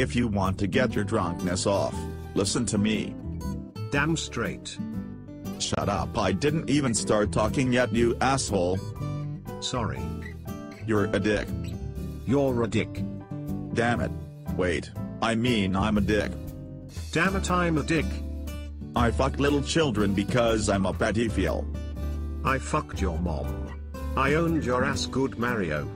If you want to get your drunkenness off, listen to me. Damn straight. Shut up I didn't even start talking yet you asshole. Sorry. You're a dick. You're a dick. Damn it. Wait, I mean I'm a dick. Damn it, I'm a dick. I fuck little children because I'm a pedophile. I fucked your mom. I owned your ass good Mario.